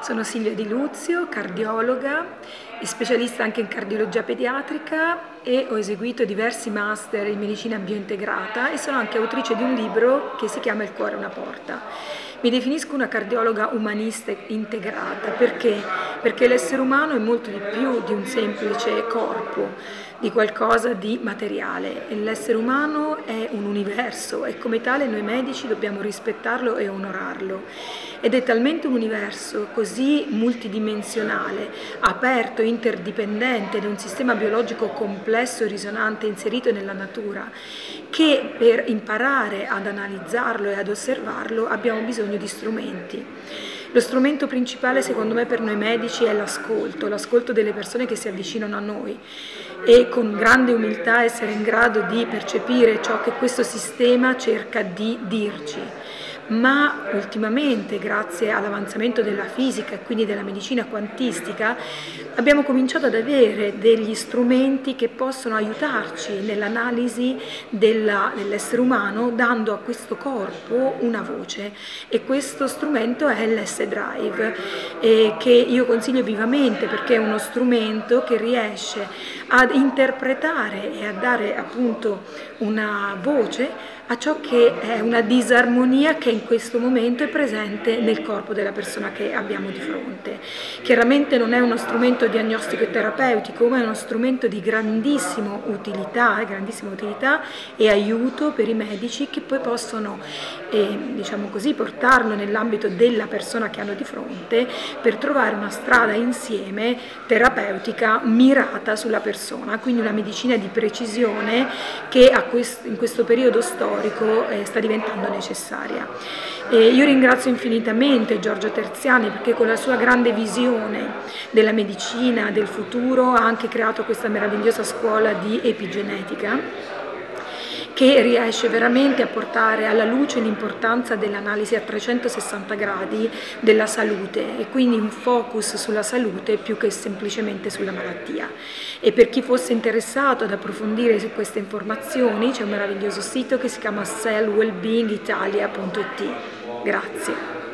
Sono Silvia Di Luzio, cardiologa e specialista anche in cardiologia pediatrica e ho eseguito diversi master in medicina biointegrata e sono anche autrice di un libro che si chiama Il cuore è una porta. Mi definisco una cardiologa umanista integrata perché? Perché l'essere umano è molto di più di un semplice corpo, di qualcosa di materiale. L'essere umano è un universo e come tale noi medici dobbiamo rispettarlo e onorarlo. Ed è talmente un universo così multidimensionale, aperto, interdipendente, è un sistema biologico complesso e risonante inserito nella natura, che per imparare ad analizzarlo e ad osservarlo abbiamo bisogno di strumenti. Lo strumento principale secondo me per noi medici è l'ascolto, l'ascolto delle persone che si avvicinano a noi e con grande umiltà essere in grado di percepire ciò che questo sistema cerca di dirci ma ultimamente grazie all'avanzamento della fisica e quindi della medicina quantistica abbiamo cominciato ad avere degli strumenti che possono aiutarci nell'analisi dell'essere umano dando a questo corpo una voce e questo strumento è l'S-Drive eh, che io consiglio vivamente perché è uno strumento che riesce ad interpretare e a dare appunto una voce a ciò che è una disarmonia che in questo momento è presente nel corpo della persona che abbiamo di fronte. Chiaramente non è uno strumento diagnostico e terapeutico, ma è uno strumento di grandissima utilità, grandissima utilità e aiuto per i medici che poi possono eh, diciamo così, portarlo nell'ambito della persona che hanno di fronte per trovare una strada insieme terapeutica mirata sulla persona, quindi una medicina di precisione che in questo periodo storico eh, sta diventando necessaria. E io ringrazio infinitamente Giorgio Terziani perché con la sua grande visione della medicina, del futuro, ha anche creato questa meravigliosa scuola di epigenetica che riesce veramente a portare alla luce l'importanza dell'analisi a 360 gradi della salute e quindi un focus sulla salute più che semplicemente sulla malattia. E per chi fosse interessato ad approfondire su queste informazioni c'è un meraviglioso sito che si chiama cellwellbeingitalia.it. Grazie.